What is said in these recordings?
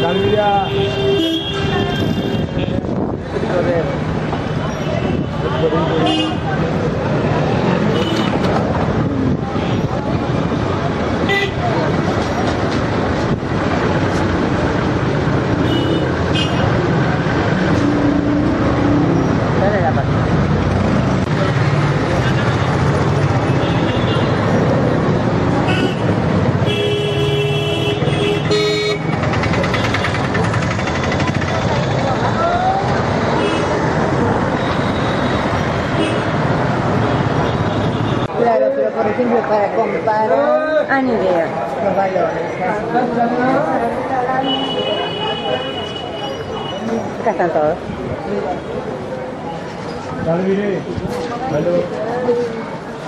Galvia. Galvia. Por ejemplo para comparar Ah, ni idea. los valores. Acá están todos.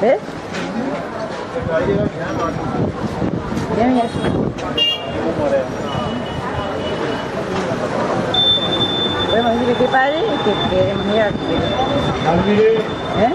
¿Ves? Mira, mira. Podemos decir que pare y que queremos mirar. ¿Eh?